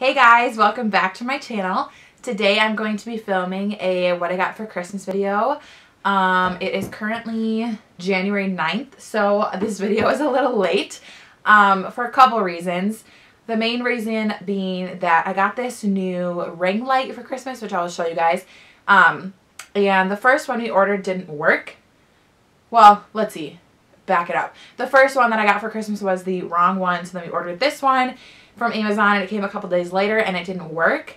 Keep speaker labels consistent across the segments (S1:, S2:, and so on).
S1: Hey guys, welcome back to my channel. Today I'm going to be filming a what I got for Christmas video. Um, it is currently January 9th, so this video is a little late um, for a couple reasons. The main reason being that I got this new ring light for Christmas, which I will show you guys. Um, and the first one we ordered didn't work. Well, let's see. Back it up. The first one that I got for Christmas was the wrong one, so then we ordered this one from Amazon and it came a couple days later and it didn't work.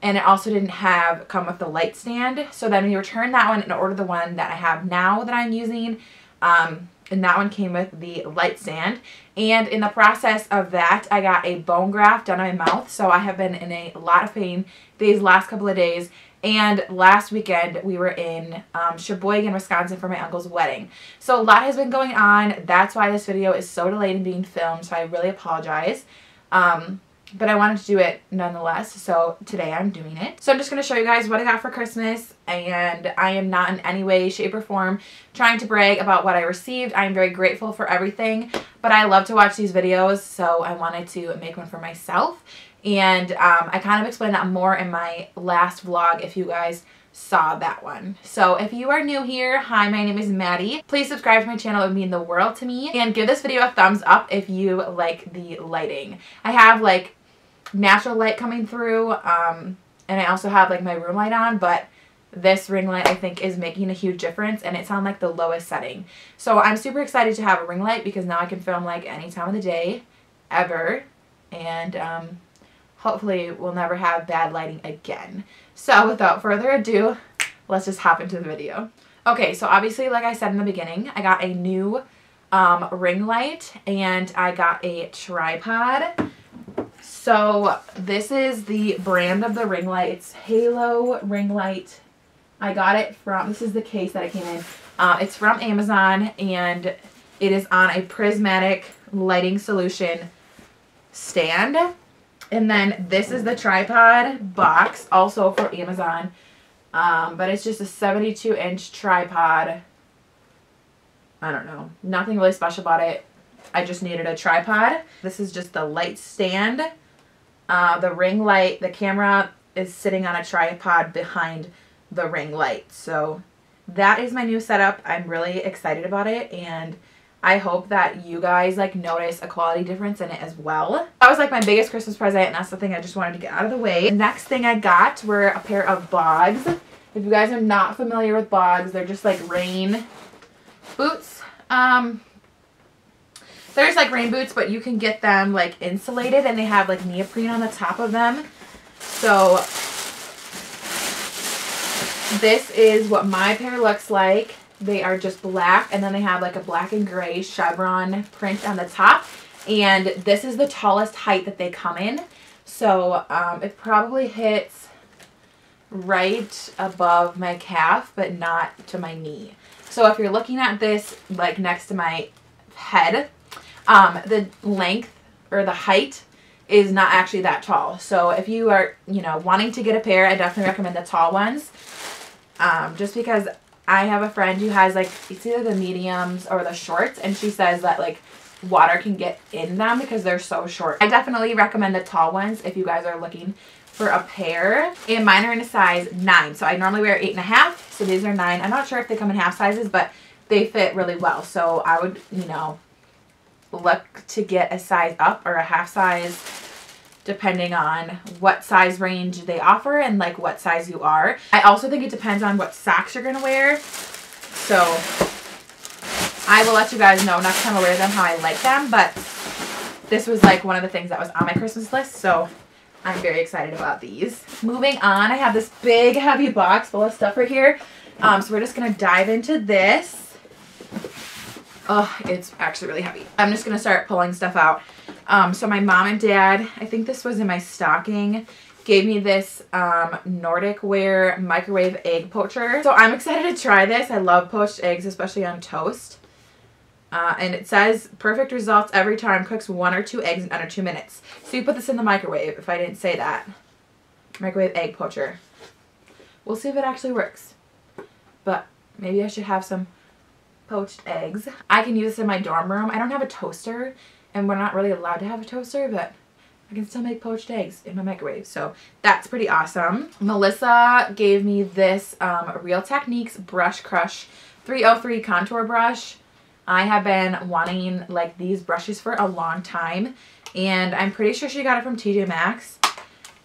S1: And it also didn't have come with the light stand. So then we returned that one and ordered the one that I have now that I'm using. Um, and that one came with the light stand. And in the process of that, I got a bone graft done on my mouth. So I have been in a lot of pain these last couple of days. And last weekend, we were in um, Sheboygan, Wisconsin for my uncle's wedding. So a lot has been going on. That's why this video is so delayed in being filmed. So I really apologize. Um, but I wanted to do it nonetheless, so today I'm doing it. So I'm just going to show you guys what I got for Christmas, and I am not in any way, shape, or form trying to brag about what I received. I am very grateful for everything, but I love to watch these videos, so I wanted to make one for myself. And um, I kind of explained that more in my last vlog if you guys saw that one. So if you are new here, hi, my name is Maddie. Please subscribe to my channel. It would mean the world to me. And give this video a thumbs up if you like the lighting. I have like natural light coming through um, and I also have like my room light on, but this ring light I think is making a huge difference and it's on like the lowest setting. So I'm super excited to have a ring light because now I can film like any time of the day ever and um, hopefully we'll never have bad lighting again. So without further ado, let's just hop into the video. Okay, so obviously, like I said in the beginning, I got a new um, ring light and I got a tripod. So this is the brand of the ring light. It's Halo ring light. I got it from, this is the case that it came in. Uh, it's from Amazon and it is on a prismatic lighting solution stand. And then this is the tripod box, also for Amazon. Um, but it's just a 72 inch tripod. I don't know. Nothing really special about it. I just needed a tripod. This is just the light stand. Uh, the ring light, the camera is sitting on a tripod behind the ring light. So that is my new setup. I'm really excited about it and I hope that you guys like notice a quality difference in it as well. That was like my biggest Christmas present and that's the thing I just wanted to get out of the way. The next thing I got were a pair of bogs. If you guys are not familiar with bogs, they're just like rain boots. Um, there's like rain boots, but you can get them like insulated and they have like neoprene on the top of them. So this is what my pair looks like. They are just black and then they have like a black and gray chevron print on the top. And this is the tallest height that they come in. So um, it probably hits right above my calf, but not to my knee. So if you're looking at this like next to my head, um, the length or the height is not actually that tall. So if you are, you know, wanting to get a pair, I definitely recommend the tall ones. Um, just because I have a friend who has like it's either the mediums or the shorts and she says that like water can get in them because they're so short. I definitely recommend the tall ones if you guys are looking for a pair. And mine are in a size 9. So I normally wear 8.5. So these are 9. I'm not sure if they come in half sizes, but they fit really well. So I would, you know, look to get a size up or a half size depending on what size range they offer and like what size you are. I also think it depends on what socks you're going to wear. So I will let you guys know next time I wear them how I like them. But this was like one of the things that was on my Christmas list. So I'm very excited about these. Moving on, I have this big heavy box full of stuff right here. Um, so we're just going to dive into this. Oh, it's actually really heavy. I'm just going to start pulling stuff out. Um, so my mom and dad, I think this was in my stocking, gave me this um, Nordic Ware microwave egg poacher. So I'm excited to try this. I love poached eggs, especially on toast. Uh, and it says perfect results every time. Cooks one or two eggs in under two minutes. So you put this in the microwave, if I didn't say that. Microwave egg poacher. We'll see if it actually works. But maybe I should have some poached eggs. I can use this in my dorm room. I don't have a toaster and we're not really allowed to have a toaster, but I can still make poached eggs in my microwave. So that's pretty awesome. Melissa gave me this um, Real Techniques Brush Crush 303 contour brush. I have been wanting like these brushes for a long time and I'm pretty sure she got it from TJ Maxx.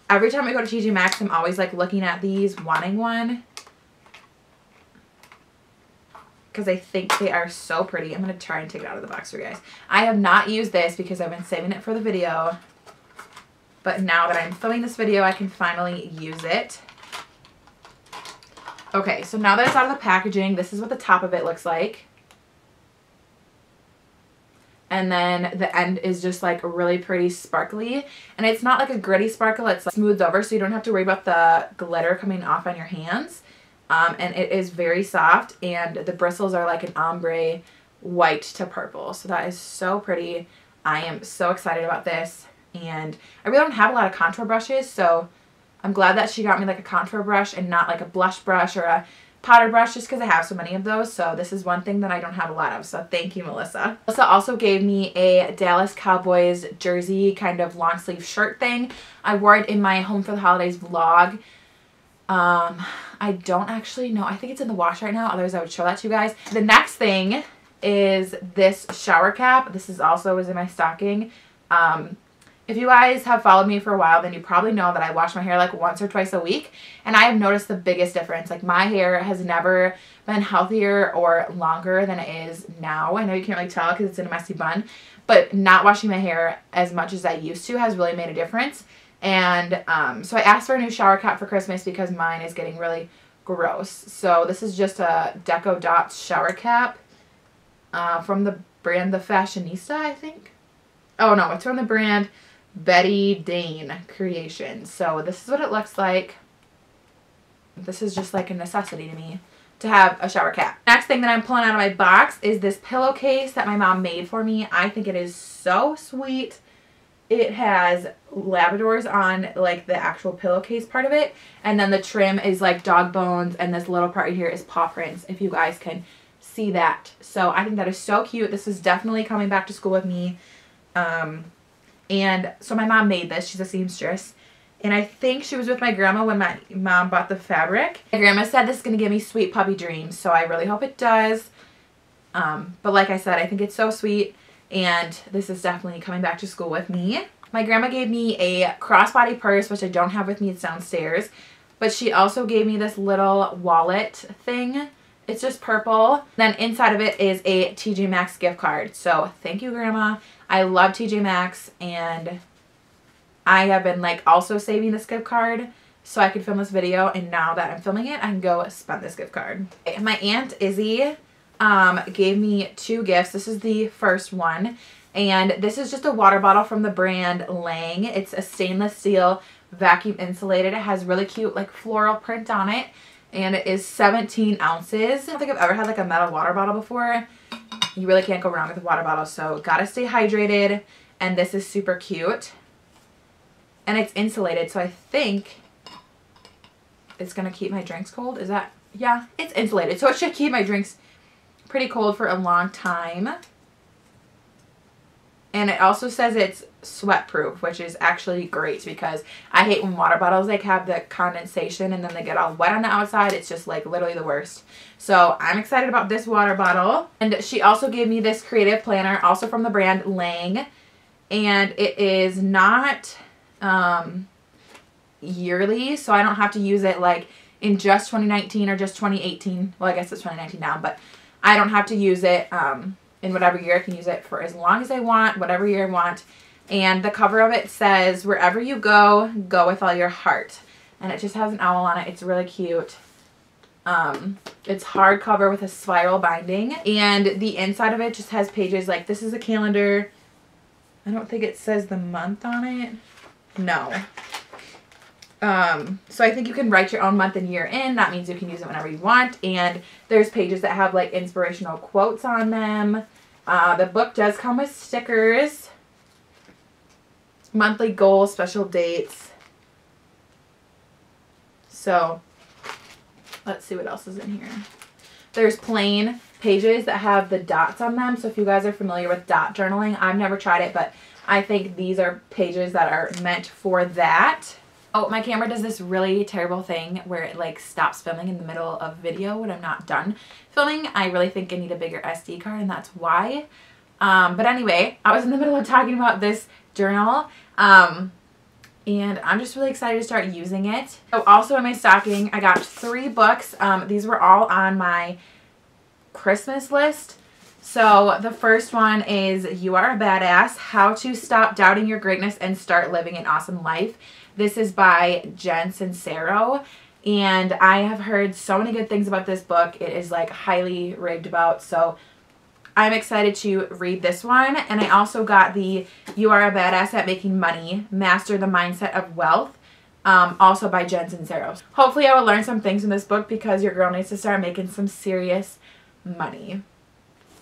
S1: Every time I go to TJ Maxx, I'm always like looking at these, wanting one. Because I think they are so pretty. I'm going to try and take it out of the box for you guys. I have not used this because I've been saving it for the video. But now that I'm filming this video, I can finally use it. Okay, so now that it's out of the packaging, this is what the top of it looks like. And then the end is just like really pretty sparkly. And it's not like a gritty sparkle, it's like smoothed over so you don't have to worry about the glitter coming off on your hands. Um, and it is very soft and the bristles are like an ombre white to purple. So that is so pretty. I am so excited about this. And I really don't have a lot of contour brushes, so I'm glad that she got me like a contour brush and not like a blush brush or a powder brush just because I have so many of those. So this is one thing that I don't have a lot of. So thank you, Melissa. Melissa also gave me a Dallas Cowboys jersey kind of long sleeve shirt thing. I wore it in my Home for the Holidays vlog. Um, I don't actually know. I think it's in the wash right now. Otherwise, I would show that to you guys. The next thing is this shower cap. This is also was in my stocking. Um, if you guys have followed me for a while, then you probably know that I wash my hair like once or twice a week. And I have noticed the biggest difference. Like my hair has never been healthier or longer than it is now. I know you can't really tell because it's in a messy bun. But not washing my hair as much as I used to has really made a difference. And um, so I asked for a new shower cap for Christmas because mine is getting really gross. So this is just a Deco Dots shower cap uh, from the brand The Fashionista, I think. Oh no, it's from the brand Betty Dain creation. So this is what it looks like. This is just like a necessity to me to have a shower cap. Next thing that I'm pulling out of my box is this pillowcase that my mom made for me. I think it is so sweet. It has Labradors on like the actual pillowcase part of it. And then the trim is like dog bones and this little part right here is paw prints if you guys can see that. So I think that is so cute. This is definitely coming back to school with me. Um, and so my mom made this. She's a seamstress. And I think she was with my grandma when my mom bought the fabric. My grandma said this is going to give me sweet puppy dreams. So I really hope it does. Um, but like I said, I think it's so sweet. And this is definitely coming back to school with me. My grandma gave me a crossbody purse, which I don't have with me. It's downstairs. But she also gave me this little wallet thing. It's just purple. Then inside of it is a TJ Maxx gift card. So thank you, Grandma. I love TJ Maxx and I have been like also saving this gift card so I could film this video and now that I'm filming it I can go spend this gift card. My Aunt Izzy um, gave me two gifts. This is the first one and this is just a water bottle from the brand Lang. It's a stainless steel vacuum insulated. It has really cute like floral print on it and it is 17 ounces. I don't think I've ever had like a metal water bottle before you really can't go wrong with a water bottle. So gotta stay hydrated. And this is super cute. And it's insulated. So I think it's gonna keep my drinks cold. Is that, yeah, it's insulated. So it should keep my drinks pretty cold for a long time. And it also says it's sweat proof, which is actually great because I hate when water bottles like have the condensation and then they get all wet on the outside. It's just like literally the worst. So I'm excited about this water bottle. And she also gave me this creative planner, also from the brand Lang. And it is not um, yearly, so I don't have to use it like in just 2019 or just 2018. Well, I guess it's 2019 now, but I don't have to use it um, in whatever year. I can use it for as long as I want, whatever year I want. And the cover of it says, wherever you go, go with all your heart. And it just has an owl on it. It's really cute. Um, it's hardcover with a spiral binding. And the inside of it just has pages like, this is a calendar. I don't think it says the month on it. No. Um, so I think you can write your own month and year in. That means you can use it whenever you want. And there's pages that have like inspirational quotes on them. Uh, the book does come with stickers, monthly goals, special dates. So let's see what else is in here. There's plain pages that have the dots on them. So if you guys are familiar with dot journaling, I've never tried it, but I think these are pages that are meant for that. Oh, my camera does this really terrible thing where it like stops filming in the middle of video when I'm not done filming. I really think I need a bigger SD card and that's why. Um, but anyway, I was in the middle of talking about this journal. Um, and I'm just really excited to start using it. So also in my stocking, I got three books. Um, these were all on my Christmas list. So the first one is You Are a Badass, How to Stop Doubting Your Greatness and Start Living an Awesome Life. This is by Jen Sincero. And I have heard so many good things about this book. It is like highly raved about. So I'm excited to read this one. And I also got the You Are a Badass at Making Money, Master the Mindset of Wealth, um, also by Jen Sincero. Hopefully I will learn some things in this book because your girl needs to start making some serious money.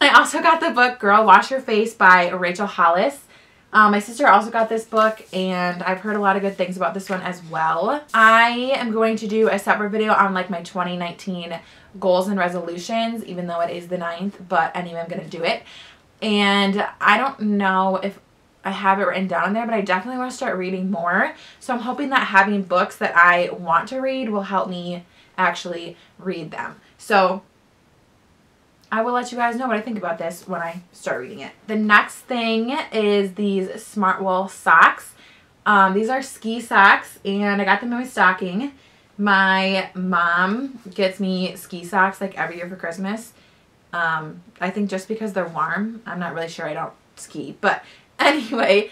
S1: I also got the book Girl Wash Your Face by Rachel Hollis. Um, my sister also got this book and I've heard a lot of good things about this one as well. I am going to do a separate video on like my 2019 goals and resolutions even though it is the 9th but anyway I'm going to do it. And I don't know if I have it written down there but I definitely want to start reading more. So I'm hoping that having books that I want to read will help me actually read them. So I will let you guys know what I think about this when I start reading it. The next thing is these Smartwool socks. Um, these are ski socks and I got them in my stocking. My mom gets me ski socks like every year for Christmas. Um, I think just because they're warm. I'm not really sure I don't ski. But anyway,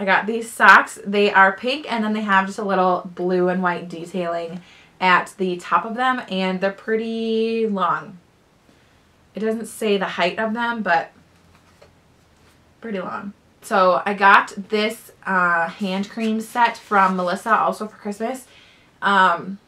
S1: I got these socks. They are pink and then they have just a little blue and white detailing at the top of them and they're pretty long. It doesn't say the height of them, but pretty long. So I got this uh, hand cream set from Melissa also for Christmas. Um,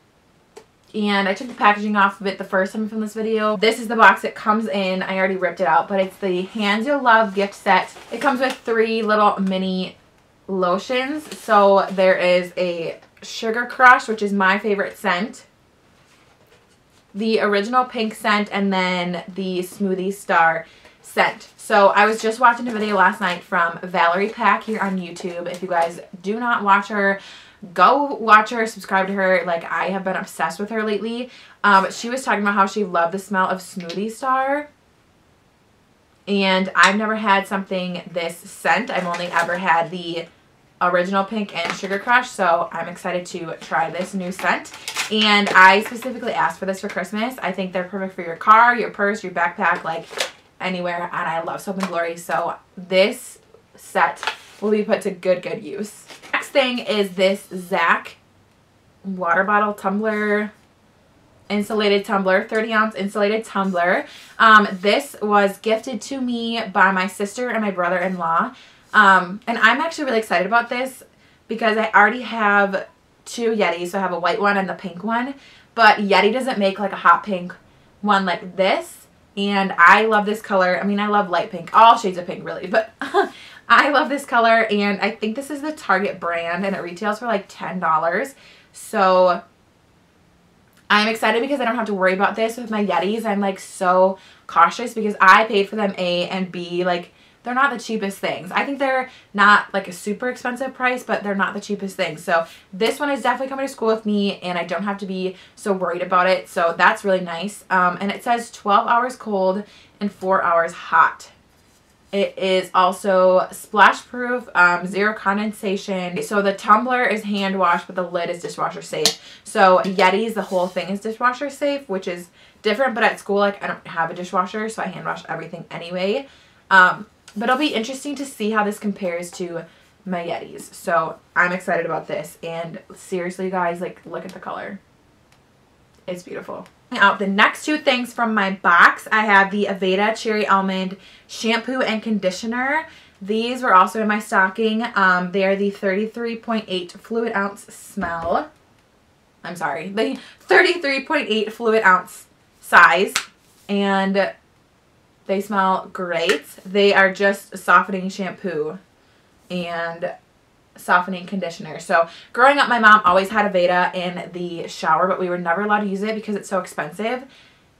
S1: and I took the packaging off of it the first time filmed this video. This is the box it comes in. I already ripped it out, but it's the Hands You'll Love gift set. It comes with three little mini lotions. So there is a Sugar Crush, which is my favorite scent the original pink scent and then the Smoothie Star scent. So I was just watching a video last night from Valerie Pac here on YouTube. If you guys do not watch her, go watch her, subscribe to her. Like I have been obsessed with her lately. Um, she was talking about how she loved the smell of Smoothie Star. And I've never had something this scent. I've only ever had the original pink and sugar crush so i'm excited to try this new scent. And i specifically asked for this for christmas. I think they're perfect for your car your purse your backpack like anywhere and i love soap and glory so this set will be put to good good use. Next thing is this Zak water bottle tumbler insulated tumbler 30 ounce insulated tumbler. Um, this was gifted to me by my sister and my brother-in-law um, and I'm actually really excited about this because I already have two Yetis. So I have a white one and the pink one. But Yeti doesn't make like a hot pink one like this. And I love this color. I mean, I love light pink. All shades of pink, really. But I love this color. And I think this is the Target brand. And it retails for like $10. So I'm excited because I don't have to worry about this with my Yetis. I'm like so cautious because I paid for them A and B. Like they're not the cheapest things. I think they're not like a super expensive price, but they're not the cheapest thing. So this one is definitely coming to school with me and I don't have to be so worried about it. So that's really nice. Um, and it says 12 hours cold and 4 hours hot. It is also splash proof, um, zero condensation. So the tumbler is hand wash, but the lid is dishwasher safe. So Yeti's, the whole thing is dishwasher safe, which is different. But at school, like I don't have a dishwasher, so I hand wash everything anyway. Um, but it'll be interesting to see how this compares to my Yetis. So I'm excited about this. And seriously, guys, like, look at the color. It's beautiful. Now, the next two things from my box, I have the Aveda Cherry Almond Shampoo and Conditioner. These were also in my stocking. Um, they are the 33.8 fluid ounce smell. I'm sorry, the 33.8 fluid ounce size. And they smell great. They are just softening shampoo and softening conditioner. So growing up, my mom always had Aveda in the shower, but we were never allowed to use it because it's so expensive.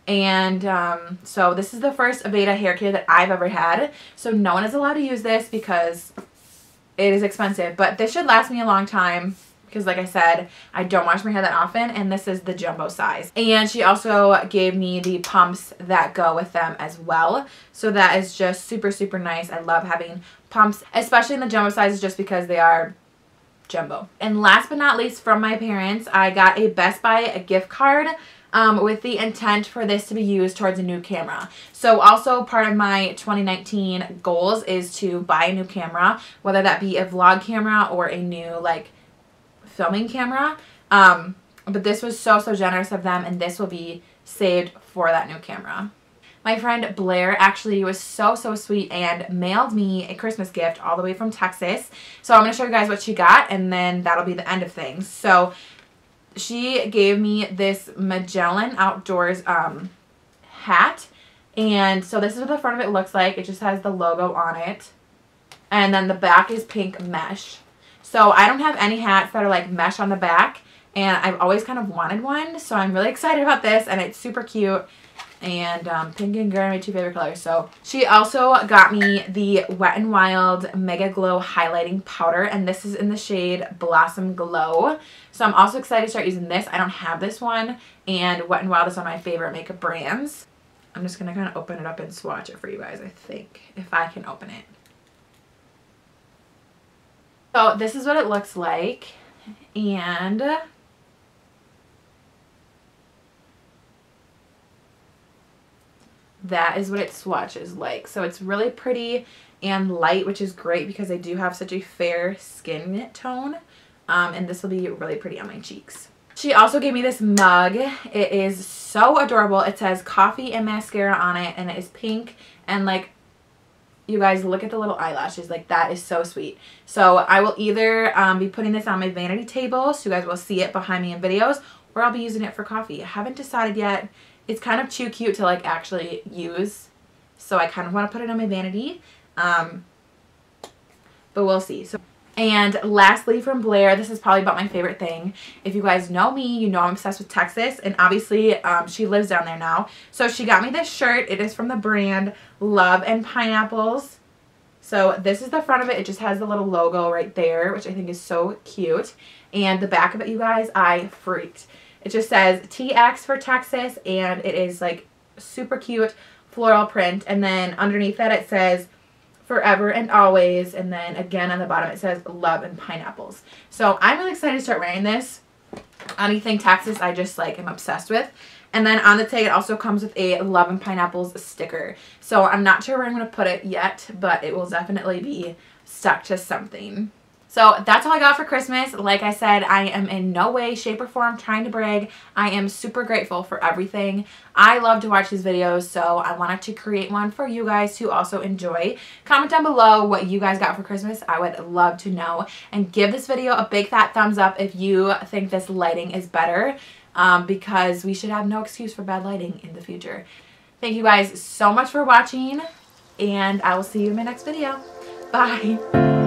S1: And um, so this is the first Aveda hair care that I've ever had. So no one is allowed to use this because it is expensive. But this should last me a long time because like I said, I don't wash my hair that often and this is the jumbo size. And she also gave me the pumps that go with them as well. So that is just super, super nice. I love having pumps, especially in the jumbo sizes just because they are jumbo. And last but not least from my parents, I got a Best Buy a gift card um, with the intent for this to be used towards a new camera. So also part of my 2019 goals is to buy a new camera, whether that be a vlog camera or a new like filming camera. Um, but this was so, so generous of them and this will be saved for that new camera. My friend Blair actually was so, so sweet and mailed me a Christmas gift all the way from Texas. So I'm going to show you guys what she got and then that'll be the end of things. So she gave me this Magellan Outdoors um, hat. And so this is what the front of it looks like. It just has the logo on it. And then the back is pink mesh. So I don't have any hats that are like mesh on the back. And I've always kind of wanted one. So I'm really excited about this. And it's super cute. And um, pink and gray are my two favorite colors. So she also got me the Wet n Wild Mega Glow Highlighting Powder. And this is in the shade Blossom Glow. So I'm also excited to start using this. I don't have this one. And Wet n Wild is one of my favorite makeup brands. I'm just going to kind of open it up and swatch it for you guys, I think. If I can open it. So this is what it looks like. And that is what it swatches like. So it's really pretty and light, which is great because I do have such a fair skin tone. Um, and this will be really pretty on my cheeks. She also gave me this mug. It is so adorable. It says coffee and mascara on it and it is pink and like you guys look at the little eyelashes like that is so sweet. So I will either um, be putting this on my vanity table so you guys will see it behind me in videos or I'll be using it for coffee. I haven't decided yet. It's kind of too cute to like actually use so I kind of want to put it on my vanity um, but we'll see. So and lastly from Blair, this is probably about my favorite thing. If you guys know me, you know I'm obsessed with Texas. And obviously um, she lives down there now. So she got me this shirt. It is from the brand Love and Pineapples. So this is the front of it. It just has the little logo right there, which I think is so cute. And the back of it, you guys, I freaked. It just says TX for Texas. And it is like super cute floral print. And then underneath that it says forever and always. And then again on the bottom it says love and pineapples. So I'm really excited to start wearing this. Anything Texas I just like am obsessed with. And then on the tag it also comes with a love and pineapples sticker. So I'm not sure where I'm going to put it yet, but it will definitely be stuck to something. So that's all I got for Christmas. Like I said, I am in no way, shape, or form trying to brag. I am super grateful for everything. I love to watch these videos, so I wanted to create one for you guys to also enjoy. Comment down below what you guys got for Christmas. I would love to know. And give this video a big fat thumbs up if you think this lighting is better um, because we should have no excuse for bad lighting in the future. Thank you guys so much for watching, and I will see you in my next video. Bye.